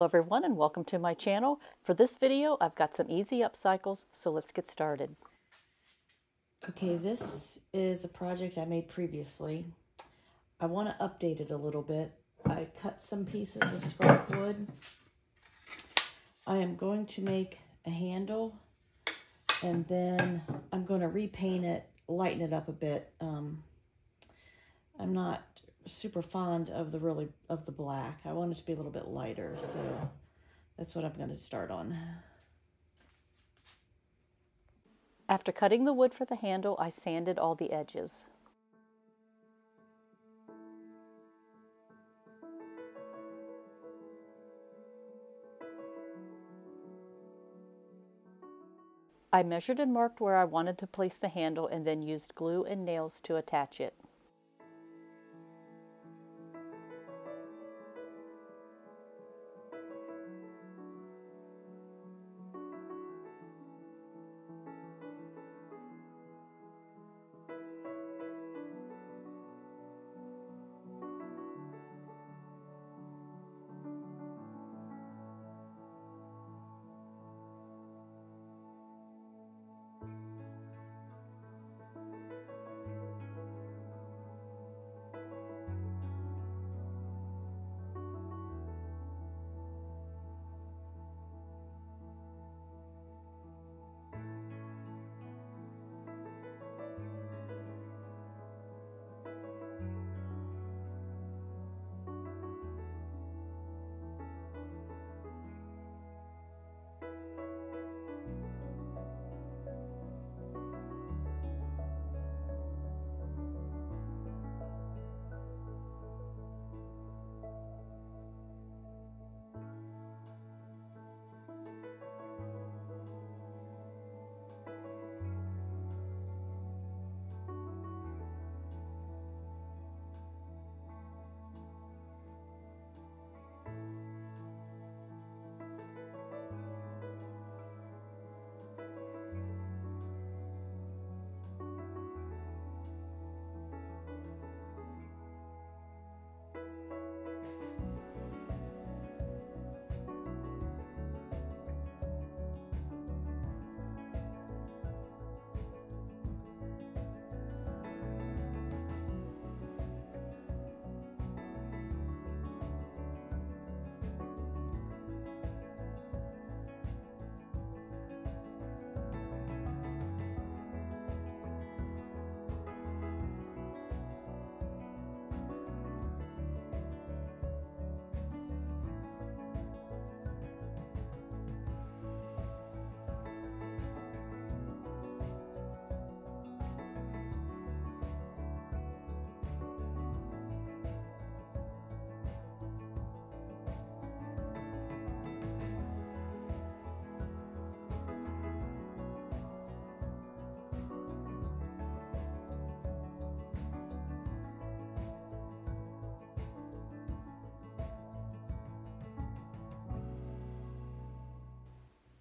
Hello everyone and welcome to my channel. For this video I've got some easy upcycles so let's get started. Okay this is a project I made previously. I want to update it a little bit. I cut some pieces of scrap wood. I am going to make a handle and then I'm going to repaint it, lighten it up a bit. Um, I'm not super fond of the really of the black. I want it to be a little bit lighter, so that's what I'm going to start on. After cutting the wood for the handle, I sanded all the edges. I measured and marked where I wanted to place the handle and then used glue and nails to attach it.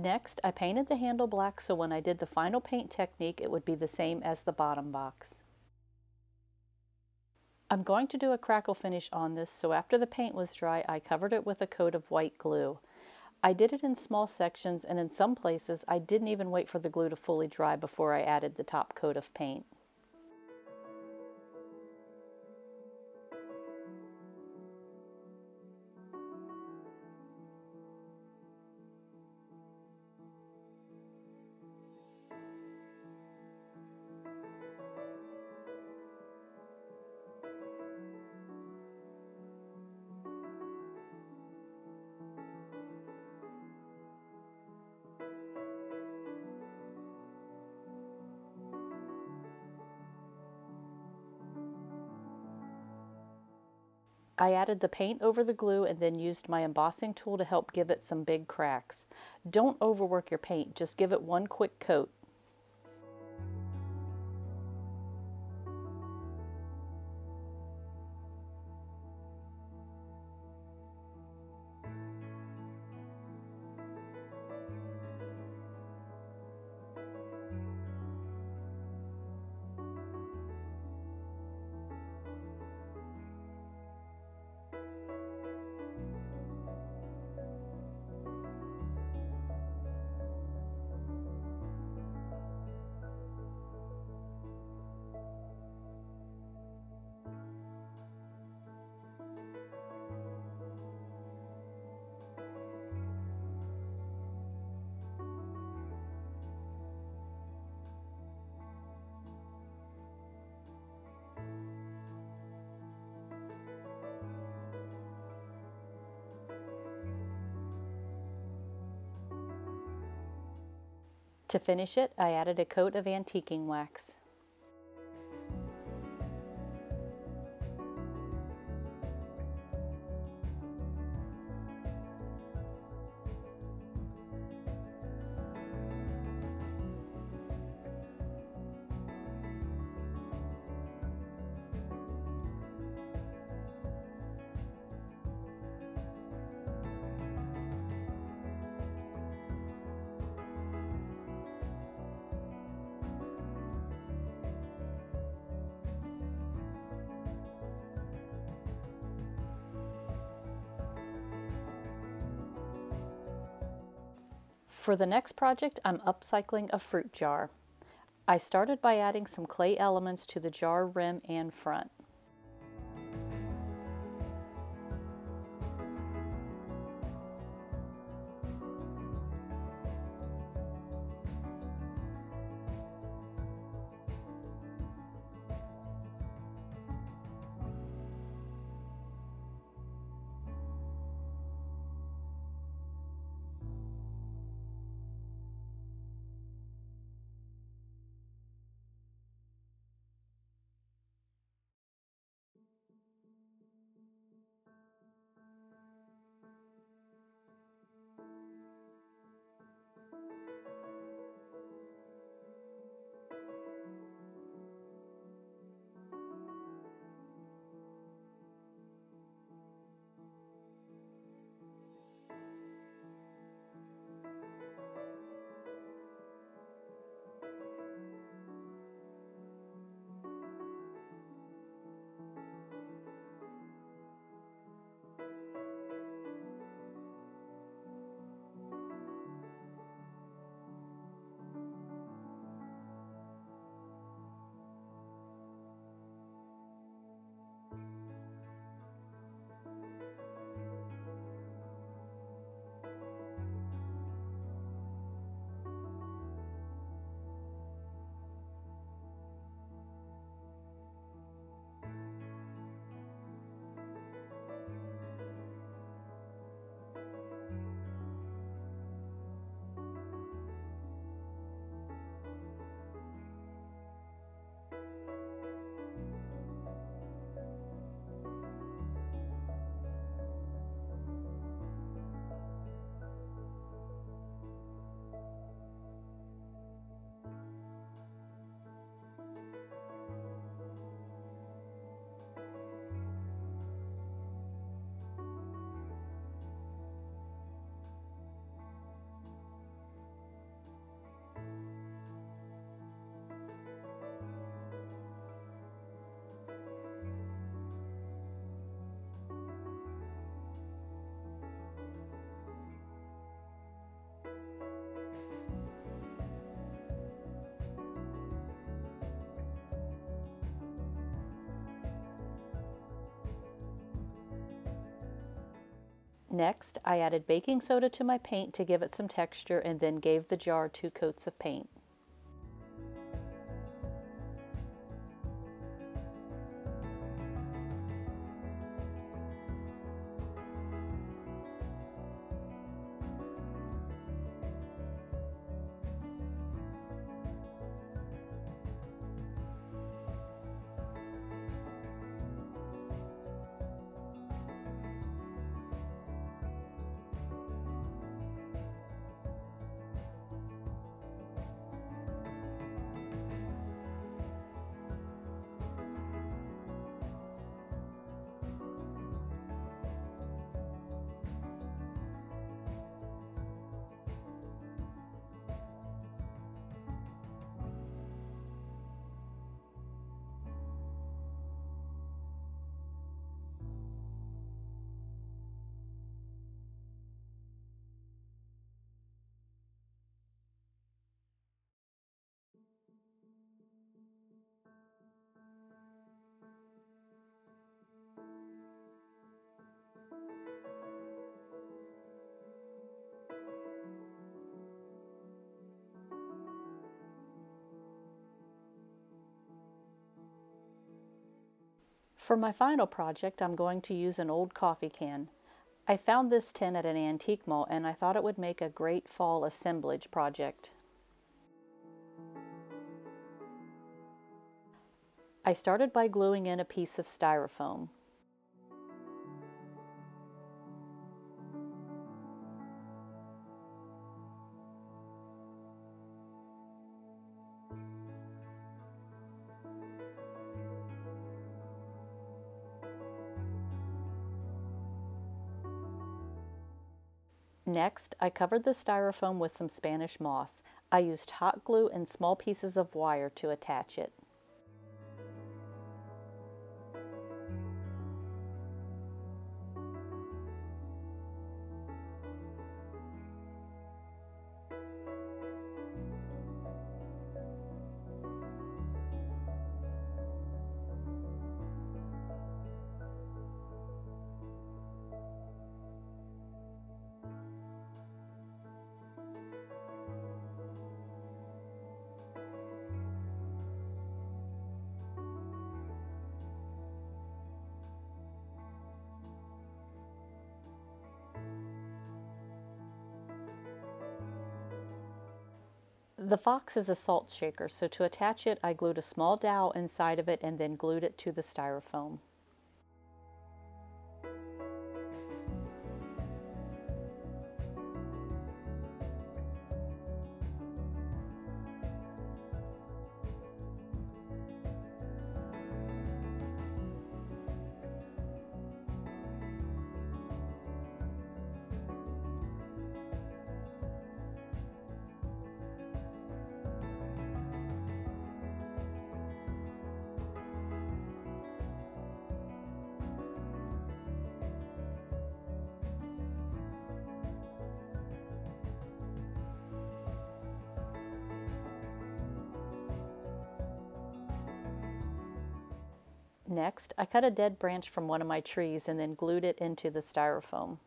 Next, I painted the handle black so when I did the final paint technique it would be the same as the bottom box. I'm going to do a crackle finish on this, so after the paint was dry, I covered it with a coat of white glue. I did it in small sections, and in some places, I didn't even wait for the glue to fully dry before I added the top coat of paint. I added the paint over the glue and then used my embossing tool to help give it some big cracks. Don't overwork your paint, just give it one quick coat. To finish it, I added a coat of antiquing wax. For the next project, I'm upcycling a fruit jar. I started by adding some clay elements to the jar rim and front. Next, I added baking soda to my paint to give it some texture and then gave the jar two coats of paint. For my final project, I'm going to use an old coffee can. I found this tin at an antique mall and I thought it would make a great fall assemblage project. I started by gluing in a piece of styrofoam. Next, I covered the styrofoam with some Spanish moss. I used hot glue and small pieces of wire to attach it. The Fox is a salt shaker, so to attach it, I glued a small dowel inside of it and then glued it to the styrofoam. Next, I cut a dead branch from one of my trees and then glued it into the styrofoam.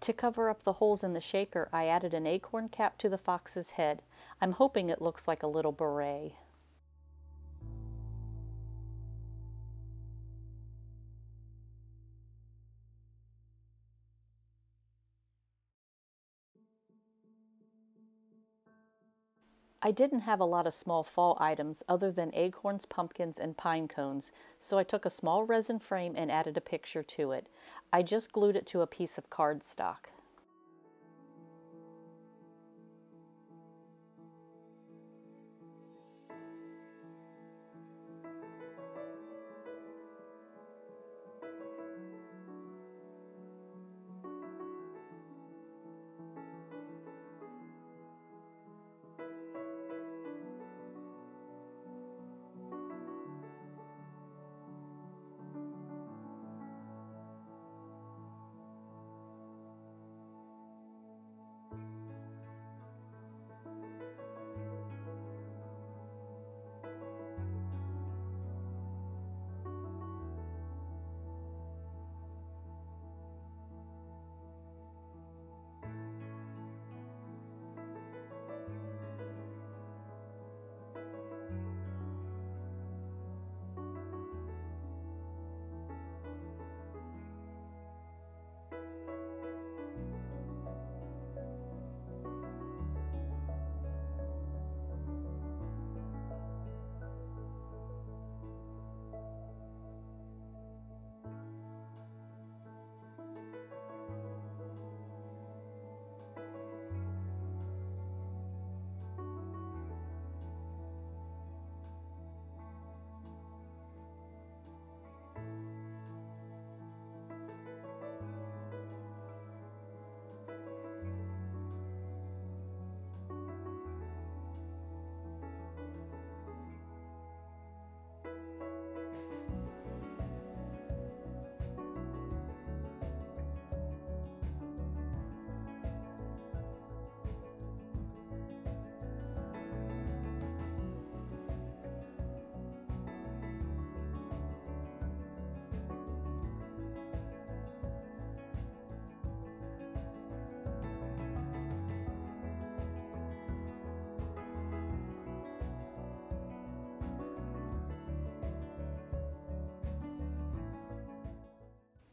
To cover up the holes in the shaker, I added an acorn cap to the fox's head. I'm hoping it looks like a little beret. I didn't have a lot of small fall items other than acorns, pumpkins, and pine cones, so I took a small resin frame and added a picture to it. I just glued it to a piece of cardstock.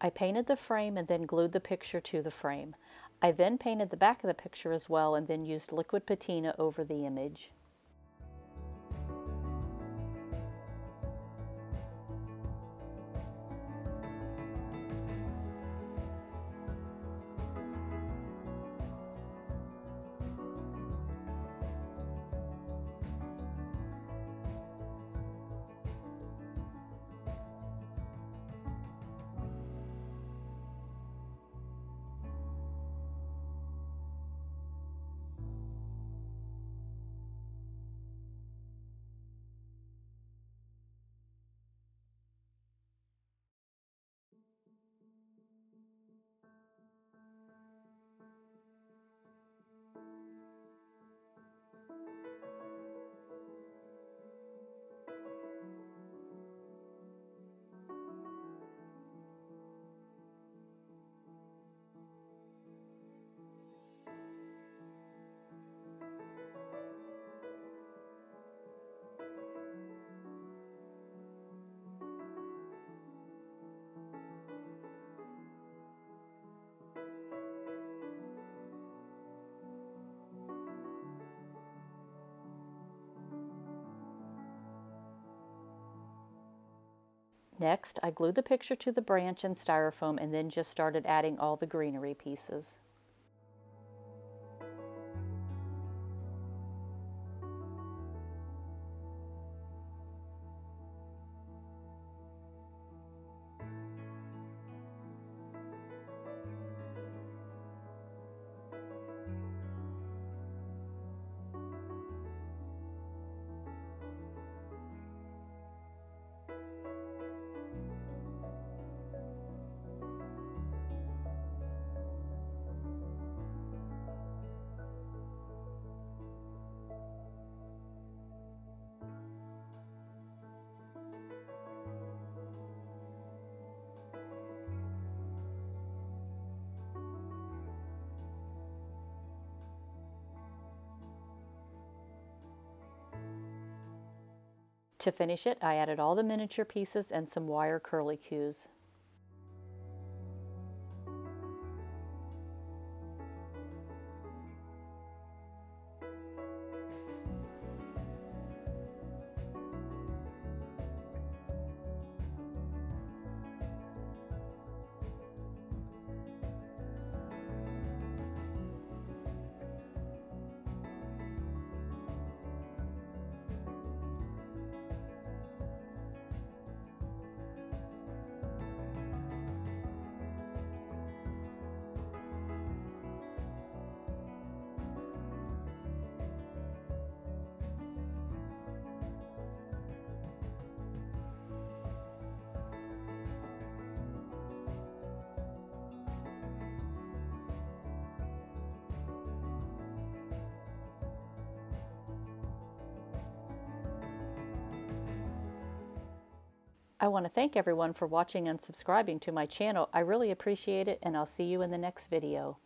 I painted the frame and then glued the picture to the frame. I then painted the back of the picture as well and then used liquid patina over the image. Next, I glued the picture to the branch and styrofoam and then just started adding all the greenery pieces. To finish it, I added all the miniature pieces and some wire curlicues. I want to thank everyone for watching and subscribing to my channel. I really appreciate it and I'll see you in the next video.